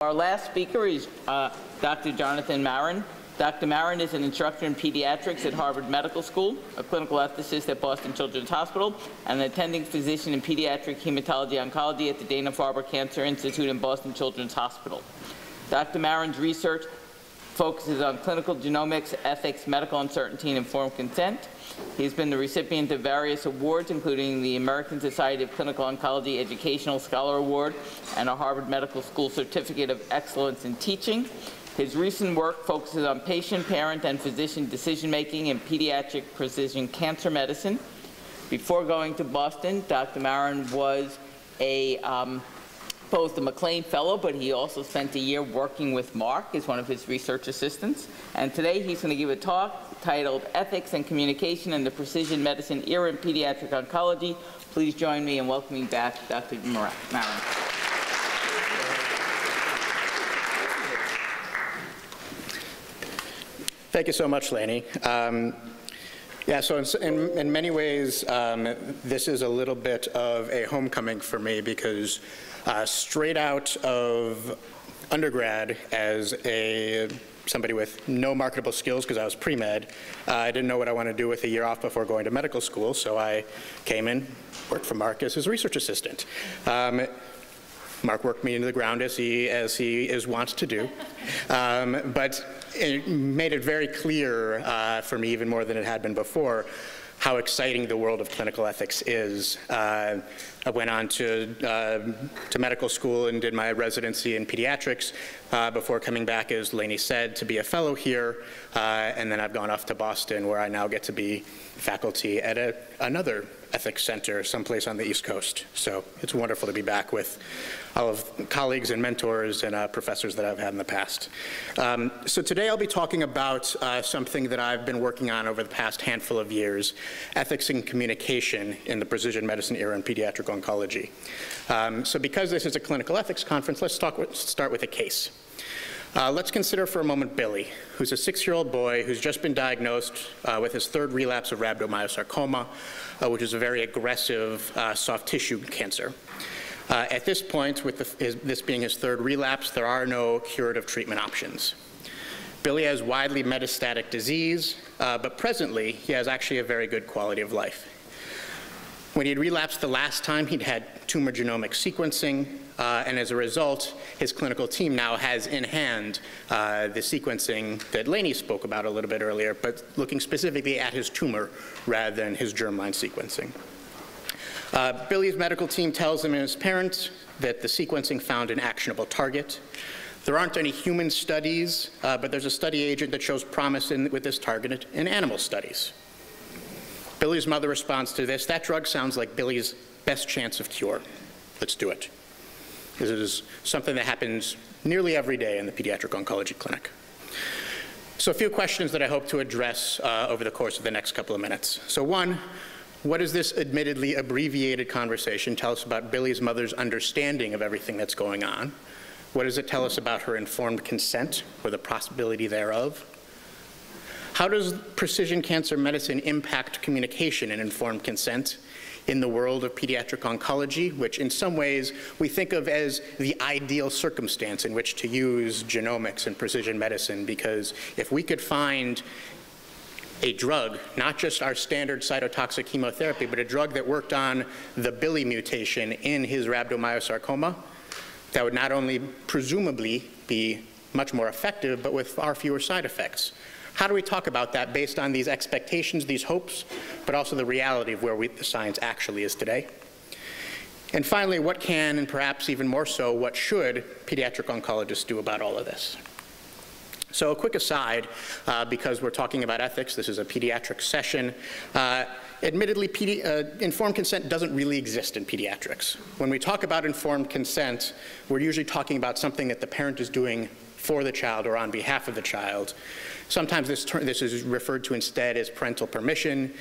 Our last speaker is uh, Dr. Jonathan Marron. Dr. Marron is an instructor in pediatrics at Harvard Medical School, a clinical ethicist at Boston Children's Hospital, and an attending physician in pediatric hematology oncology at the Dana-Farber Cancer Institute and Boston Children's Hospital. Dr. Marron's research focuses on clinical genomics, ethics, medical uncertainty, and informed consent. He's been the recipient of various awards, including the American Society of Clinical Oncology Educational Scholar Award and a Harvard Medical School Certificate of Excellence in Teaching. His recent work focuses on patient, parent, and physician decision-making in pediatric precision cancer medicine. Before going to Boston, Dr. Marron was a um, both a MacLean Fellow, but he also spent a year working with Mark as one of his research assistants. And today he's going to give a talk titled Ethics and Communication in the Precision Medicine Era in Pediatric Oncology. Please join me in welcoming back Dr. Marron. Thank you so much, Lainie. Um, yeah, so in, in, in many ways, um, this is a little bit of a homecoming for me because uh, straight out of undergrad as a somebody with no marketable skills because I was pre-med. Uh, I didn't know what I wanted to do with a year off before going to medical school, so I came in, worked for Mark as his research assistant. Um, Mark worked me into the ground as he, as he is wont to do. Um, but it made it very clear uh, for me, even more than it had been before, how exciting the world of clinical ethics is. Uh, I went on to, uh, to medical school and did my residency in pediatrics uh, before coming back, as Lainie said, to be a fellow here. Uh, and then I've gone off to Boston, where I now get to be faculty at a, another ethics center someplace on the East Coast. So it's wonderful to be back with all of colleagues and mentors and uh, professors that I've had in the past. Um, so today I'll be talking about uh, something that I've been working on over the past handful of years, ethics and communication in the precision medicine era in pediatric oncology. Um, so because this is a clinical ethics conference, let's with, start with a case. Uh, let's consider for a moment Billy, who's a six-year-old boy who's just been diagnosed uh, with his third relapse of rhabdomyosarcoma, uh, which is a very aggressive uh, soft tissue cancer. Uh, at this point, with the, his, this being his third relapse, there are no curative treatment options. Billy has widely metastatic disease, uh, but presently he has actually a very good quality of life. When he relapsed the last time, he'd had tumor genomic sequencing, uh, and as a result, his clinical team now has in hand uh, the sequencing that Lainie spoke about a little bit earlier, but looking specifically at his tumor rather than his germline sequencing. Uh, Billy's medical team tells him and his parents that the sequencing found an actionable target. There aren't any human studies, uh, but there's a study agent that shows promise in, with this target in animal studies. Billy's mother responds to this, that drug sounds like Billy's best chance of cure. Let's do it. This is something that happens nearly every day in the pediatric oncology clinic. So a few questions that I hope to address uh, over the course of the next couple of minutes. So one, what does this admittedly abbreviated conversation tell us about Billy's mother's understanding of everything that's going on? What does it tell us about her informed consent or the possibility thereof? How does precision cancer medicine impact communication and informed consent in the world of pediatric oncology, which in some ways we think of as the ideal circumstance in which to use genomics and precision medicine, because if we could find a drug, not just our standard cytotoxic chemotherapy, but a drug that worked on the Billy mutation in his rhabdomyosarcoma that would not only presumably be much more effective, but with far fewer side effects. How do we talk about that based on these expectations, these hopes, but also the reality of where we, the science actually is today? And finally, what can, and perhaps even more so, what should pediatric oncologists do about all of this? So a quick aside, uh, because we're talking about ethics, this is a pediatric session. Uh, admittedly, uh, informed consent doesn't really exist in pediatrics. When we talk about informed consent, we're usually talking about something that the parent is doing for the child or on behalf of the child. Sometimes this, this is referred to instead as parental permission.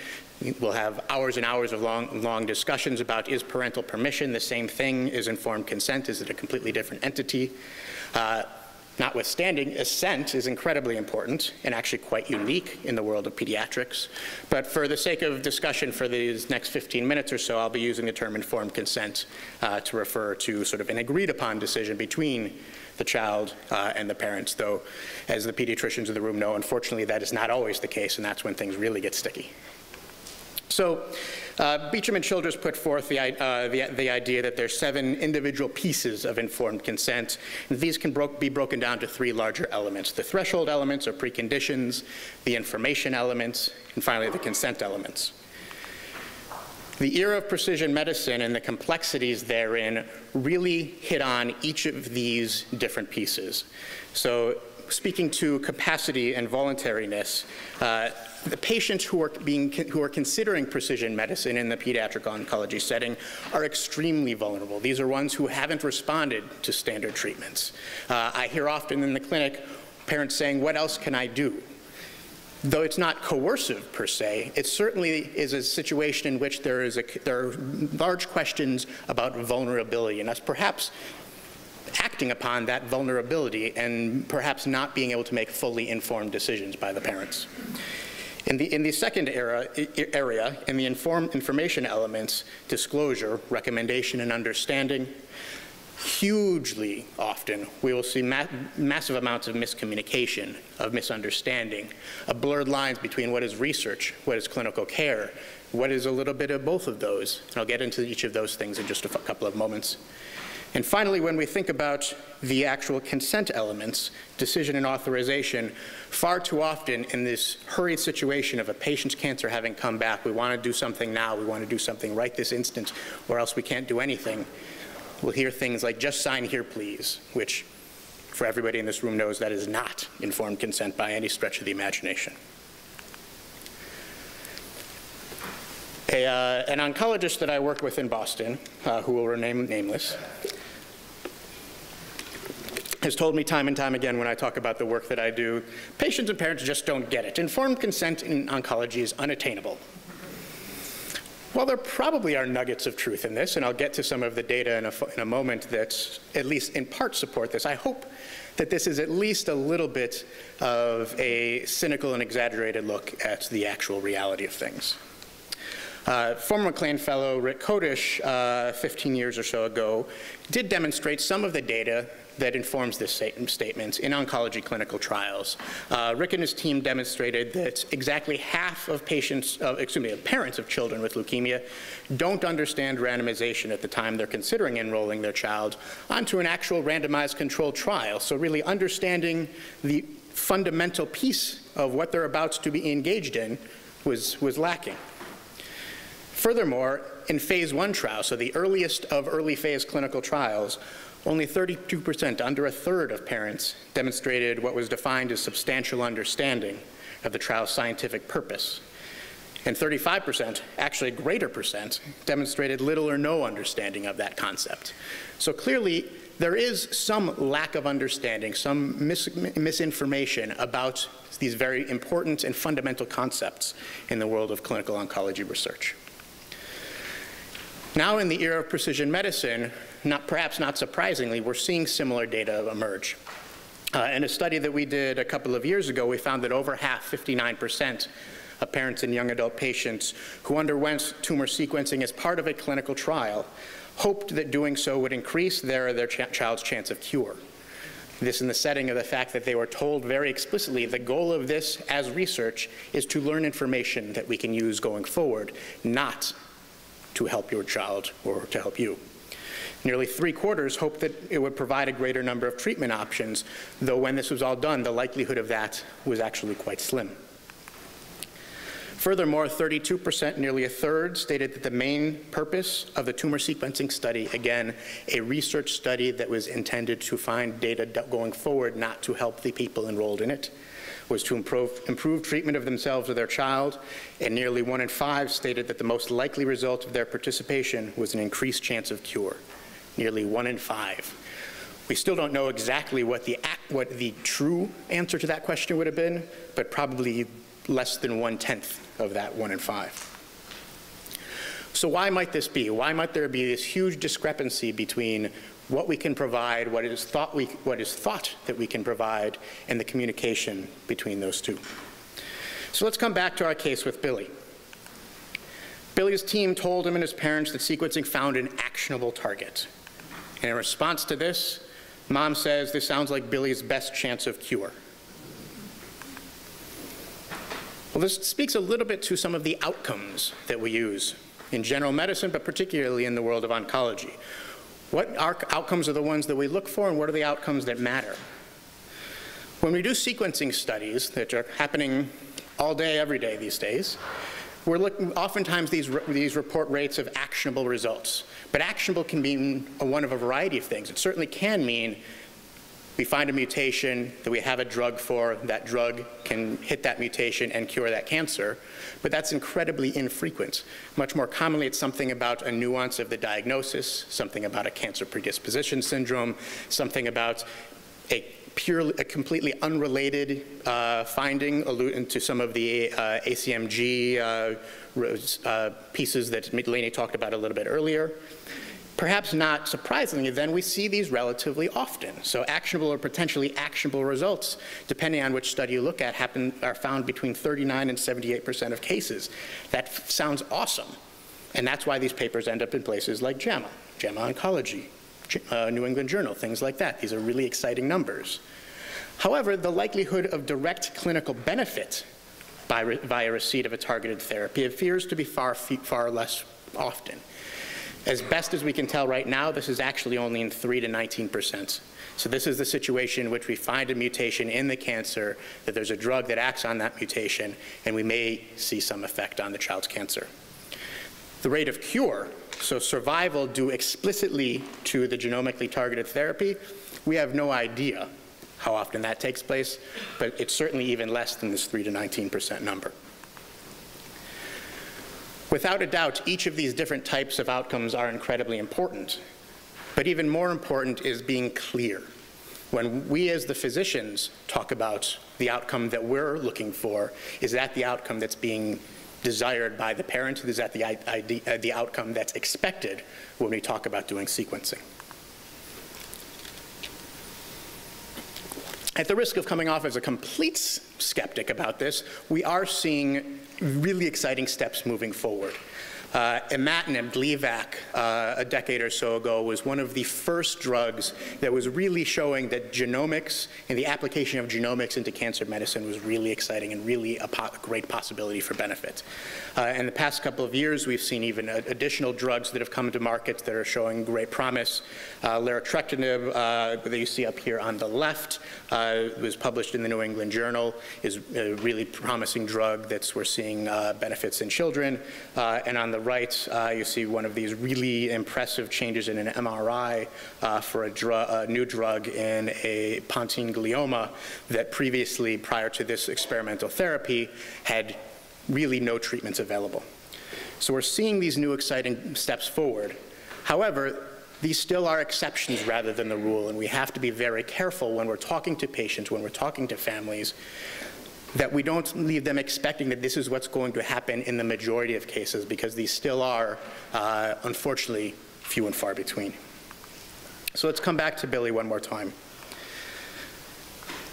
We'll have hours and hours of long, long discussions about is parental permission the same thing as informed consent? Is it a completely different entity? Uh, Notwithstanding, assent is incredibly important and actually quite unique in the world of pediatrics. But for the sake of discussion for these next 15 minutes or so, I'll be using the term informed consent uh, to refer to sort of an agreed upon decision between the child uh, and the parents, though, as the pediatricians in the room know, unfortunately, that is not always the case, and that's when things really get sticky. So uh, Beauchamp and Childress put forth the, uh, the, the, idea that there's seven individual pieces of informed consent. And these can bro be broken down to three larger elements. The threshold elements or preconditions, the information elements, and finally the consent elements. The era of precision medicine and the complexities therein really hit on each of these different pieces. So speaking to capacity and voluntariness, uh, the patients who are, being, who are considering precision medicine in the pediatric oncology setting are extremely vulnerable. These are ones who haven't responded to standard treatments. Uh, I hear often in the clinic parents saying, what else can I do? Though it's not coercive per se, it certainly is a situation in which there, is a, there are large questions about vulnerability, and us perhaps acting upon that vulnerability and perhaps not being able to make fully informed decisions by the parents. In the, in the second era, area, in the inform, information elements, disclosure, recommendation, and understanding, hugely often we will see ma massive amounts of miscommunication, of misunderstanding, of blurred lines between what is research, what is clinical care, what is a little bit of both of those. And I'll get into each of those things in just a couple of moments. And finally, when we think about the actual consent elements, decision and authorization, far too often in this hurried situation of a patient's cancer having come back, we want to do something now, we want to do something right this instant, or else we can't do anything. We'll hear things like, just sign here, please, which for everybody in this room knows that is not informed consent by any stretch of the imagination. A, uh, an oncologist that I work with in Boston, uh, who will remain nameless, has told me time and time again when I talk about the work that I do, patients and parents just don't get it. Informed consent in oncology is unattainable. Well, there probably are nuggets of truth in this, and I'll get to some of the data in a, in a moment that at least in part support this. I hope that this is at least a little bit of a cynical and exaggerated look at the actual reality of things. Uh, former MacLean Fellow Rick Kodish, uh, 15 years or so ago, did demonstrate some of the data that informs this statement in oncology clinical trials. Uh, Rick and his team demonstrated that exactly half of patients, uh, excuse me, parents of children with leukemia don't understand randomization at the time they're considering enrolling their child onto an actual randomized controlled trial. So really understanding the fundamental piece of what they're about to be engaged in was, was lacking. Furthermore, in phase one trials, so the earliest of early phase clinical trials, only 32%, under a third of parents, demonstrated what was defined as substantial understanding of the trial's scientific purpose. And 35%, actually a greater percent, demonstrated little or no understanding of that concept. So clearly, there is some lack of understanding, some mis misinformation about these very important and fundamental concepts in the world of clinical oncology research. Now in the era of precision medicine, not, perhaps not surprisingly, we're seeing similar data emerge. Uh, in a study that we did a couple of years ago, we found that over half, 59%, of parents and young adult patients who underwent tumor sequencing as part of a clinical trial hoped that doing so would increase their their ch child's chance of cure. This in the setting of the fact that they were told very explicitly the goal of this as research is to learn information that we can use going forward, not to help your child or to help you. Nearly three quarters hoped that it would provide a greater number of treatment options, though when this was all done, the likelihood of that was actually quite slim. Furthermore, 32%, nearly a third, stated that the main purpose of the tumor sequencing study, again, a research study that was intended to find data going forward, not to help the people enrolled in it, was to improve, improve treatment of themselves or their child, and nearly one in five stated that the most likely result of their participation was an increased chance of cure nearly one in five. We still don't know exactly what the, what the true answer to that question would have been, but probably less than one-tenth of that one in five. So why might this be? Why might there be this huge discrepancy between what we can provide, what is thought, we, what is thought that we can provide, and the communication between those two? So let's come back to our case with Billy. Billy's team told him and his parents that sequencing found an actionable target. And in response to this, Mom says, this sounds like Billy's best chance of cure. Well, this speaks a little bit to some of the outcomes that we use in general medicine, but particularly in the world of oncology. What outcomes are the ones that we look for, and what are the outcomes that matter? When we do sequencing studies that are happening all day, every day these days, we're looking, oftentimes these, these report rates of actionable results. But actionable can mean a, one of a variety of things. It certainly can mean we find a mutation that we have a drug for, that drug can hit that mutation and cure that cancer, but that's incredibly infrequent. Much more commonly, it's something about a nuance of the diagnosis, something about a cancer predisposition syndrome, something about a purely, a completely unrelated uh, finding alluding to some of the uh, ACMG uh, uh, pieces that Lainie talked about a little bit earlier. Perhaps not surprisingly, then we see these relatively often. So actionable or potentially actionable results, depending on which study you look at, happen, are found between 39 and 78% of cases. That sounds awesome. And that's why these papers end up in places like JAMA, JAMA Oncology, uh, New England Journal, things like that. These are really exciting numbers. However, the likelihood of direct clinical benefit by re via receipt of a targeted therapy appears to be far, far less often. As best as we can tell right now, this is actually only in 3 to 19 percent. So this is the situation in which we find a mutation in the cancer, that there's a drug that acts on that mutation, and we may see some effect on the child's cancer. The rate of cure, so survival due explicitly to the genomically targeted therapy, we have no idea how often that takes place, but it's certainly even less than this 3 to 19 percent number. Without a doubt, each of these different types of outcomes are incredibly important. But even more important is being clear. When we as the physicians talk about the outcome that we're looking for, is that the outcome that's being desired by the parent? Is that the, uh, the outcome that's expected when we talk about doing sequencing? At the risk of coming off as a complete skeptic about this, we are seeing really exciting steps moving forward. Uh, imatinib, Gleevec, uh, a decade or so ago, was one of the first drugs that was really showing that genomics and the application of genomics into cancer medicine was really exciting and really a, po great possibility for benefit. Uh, in the past couple of years, we've seen even additional drugs that have come to market that are showing great promise. Uh, larotrectinib, uh, that you see up here on the left, uh, was published in the New England Journal, is a really promising drug that's we're seeing uh, benefits in children. and on the right, uh, you see one of these really impressive changes in an MRI uh, for a, a, new drug in a pontine glioma that previously, prior to this experimental therapy, had really no treatments available. So we're seeing these new exciting steps forward. However, these still are exceptions rather than the rule, and we have to be very careful when we're talking to patients, when we're talking to families, that we don't leave them expecting that this is what's going to happen in the majority of cases because these still are, uh, unfortunately, few and far between. So let's come back to Billy one more time.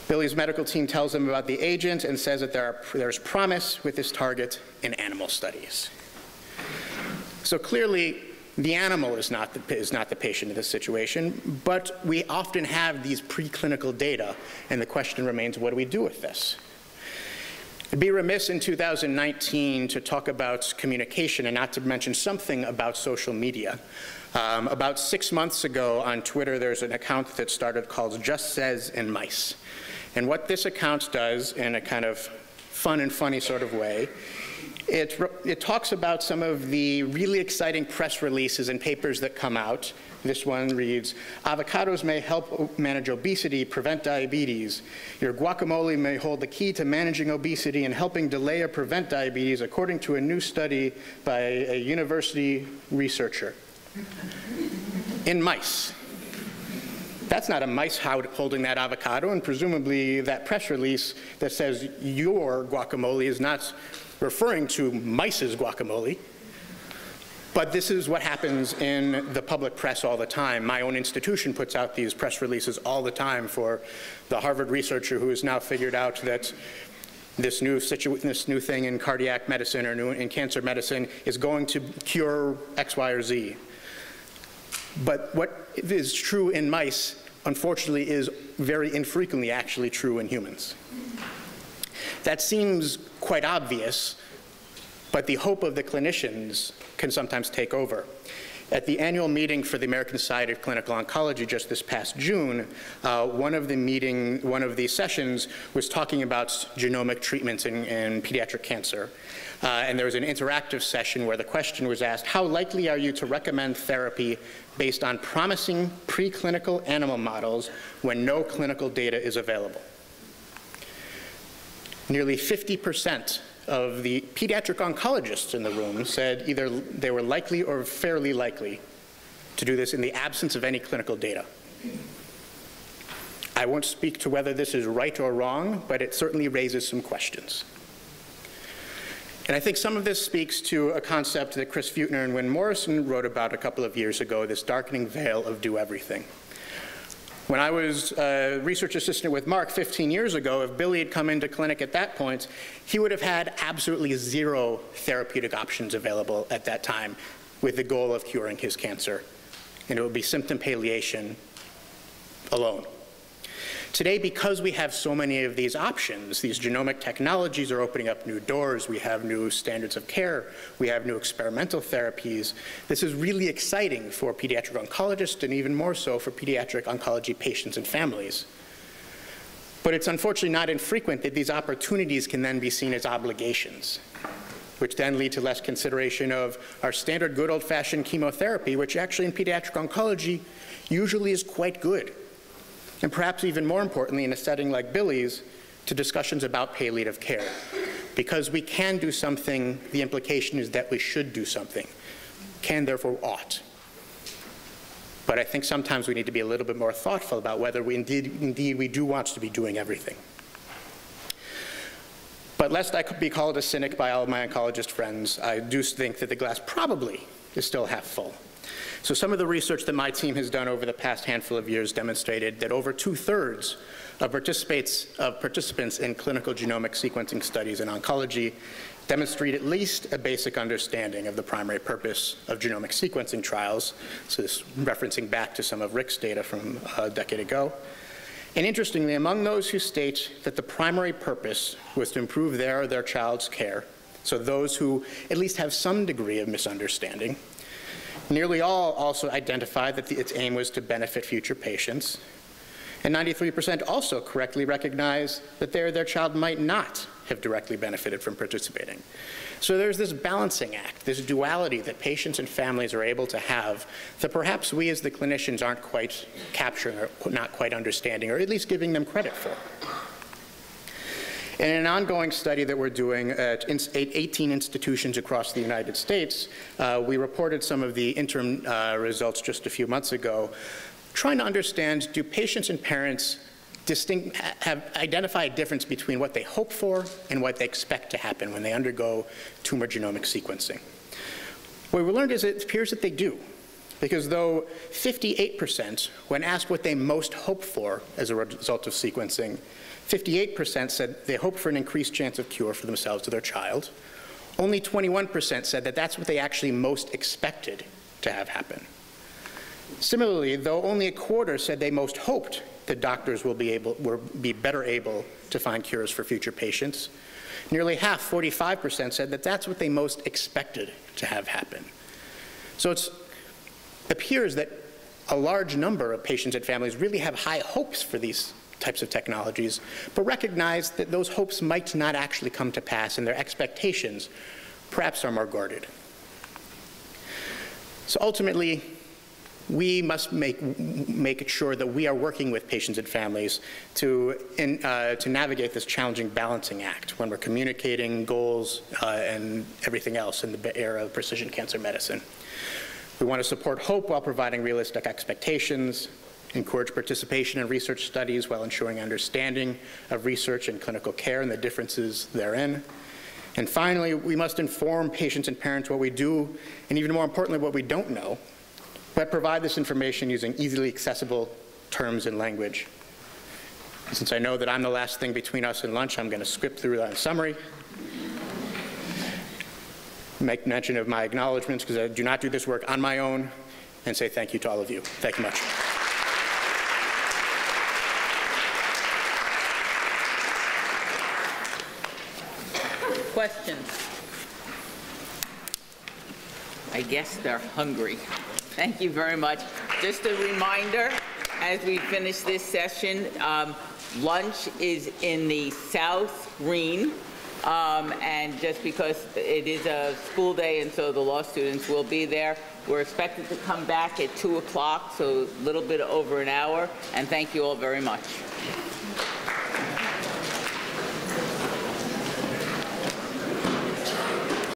Billy's medical team tells him about the agent and says that there are, there's promise with this target in animal studies. So clearly, the animal is not the, is not the patient in this situation, but we often have these preclinical data, and the question remains, what do we do with this? It'd be remiss in 2019 to talk about communication and not to mention something about social media. Um, about six months ago on Twitter, there's an account that started called Just Says in Mice. And what this account does in a kind of fun and funny sort of way it, it, talks about some of the really exciting press releases and papers that come out this one reads, avocados may help manage obesity, prevent diabetes. Your guacamole may hold the key to managing obesity and helping delay or prevent diabetes, according to a new study by a university researcher. In mice. That's not a mice holding that avocado, and presumably that press release that says your guacamole is not referring to mice's guacamole. But this is what happens in the public press all the time. My own institution puts out these press releases all the time for the Harvard researcher who has now figured out that this new, this new thing in cardiac medicine or new in cancer medicine is going to cure X, Y, or Z. But what is true in mice unfortunately is very infrequently actually true in humans. That seems quite obvious, but the hope of the clinicians can sometimes take over. At the annual meeting for the American Society of Clinical Oncology just this past June, uh, one of the meeting, one of the sessions was talking about genomic treatments in, in pediatric cancer. Uh, and there was an interactive session where the question was asked, how likely are you to recommend therapy based on promising preclinical animal models when no clinical data is available? Nearly 50% of the pediatric oncologists in the room said either they were likely or fairly likely to do this in the absence of any clinical data. I won't speak to whether this is right or wrong, but it certainly raises some questions. And I think some of this speaks to a concept that Chris Feudtner and Wynne Morrison wrote about a couple of years ago, this darkening veil of do everything. When I was a research assistant with Mark 15 years ago, if Billy had come into clinic at that point, he would have had absolutely zero therapeutic options available at that time with the goal of curing his cancer. And it would be symptom palliation alone. Today, because we have so many of these options, these genomic technologies are opening up new doors. We have new standards of care. We have new experimental therapies. This is really exciting for pediatric oncologists and even more so for pediatric oncology patients and families. But it's unfortunately not infrequent that these opportunities can then be seen as obligations, which then lead to less consideration of our standard good old-fashioned chemotherapy, which actually in pediatric oncology usually is quite good and perhaps even more importantly, in a setting like Billy's, to discussions about palliative care. Because we can do something, the implication is that we should do something. Can, therefore, ought. But I think sometimes we need to be a little bit more thoughtful about whether we indeed, indeed we do want to be doing everything. But lest I be called a cynic by all of my oncologist friends, I do think that the glass probably is still half full. So some of the research that my team has done over the past handful of years demonstrated that over two-thirds of of participants in clinical genomic sequencing studies in oncology demonstrate at least a basic understanding of the primary purpose of genomic sequencing trials. So this referencing back to some of Rick's data from uh, a decade ago. And interestingly, among those who state that the primary purpose was to improve their or their child's care, so those who at least have some degree of misunderstanding, Nearly all also identified that the, its aim was to benefit future patients. And 93% also correctly recognize that their, their child might not have directly benefited from participating. So there's this balancing act, this duality that patients and families are able to have that perhaps we as the clinicians aren't quite capturing or not quite understanding, or at least giving them credit for. In an ongoing study that we're doing at 18 institutions across the United States, uh, we reported some of the interim uh, results just a few months ago, trying to understand, do patients and parents distinct, have identify a difference between what they hope for and what they expect to happen when they undergo tumor genomic sequencing. What we learned is it appears that they do. Because though 58%, when asked what they most hope for as a result of sequencing, 58% said they hoped for an increased chance of cure for themselves or their child. Only 21% said that that's what they actually most expected to have happen. Similarly, though only a quarter said they most hoped that doctors will be, able, will be better able to find cures for future patients, nearly half, 45%, said that that's what they most expected to have happen. So it appears that a large number of patients and families really have high hopes for these types of technologies, but recognize that those hopes might not actually come to pass and their expectations perhaps are more guarded. So ultimately, we must make, make sure that we are working with patients and families to, in, uh, to navigate this challenging balancing act when we're communicating goals uh, and everything else in the era of precision cancer medicine. We want to support hope while providing realistic expectations, encourage participation in research studies while ensuring understanding of research and clinical care and the differences therein. And finally, we must inform patients and parents what we do, and even more importantly, what we don't know, but provide this information using easily accessible terms and language. Since I know that I'm the last thing between us and lunch, I'm going to skip through that summary. Make mention of my acknowledgments because I do not do this work on my own, and say thank you to all of you. Thank you much. Questions? I guess they're hungry. Thank you very much. Just a reminder, as we finish this session, um, lunch is in the South Green. Um, And just because it is a school day and so the law students will be there, we're expected to come back at 2 o'clock, so a little bit over an hour. And thank you all very much.